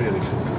really cool.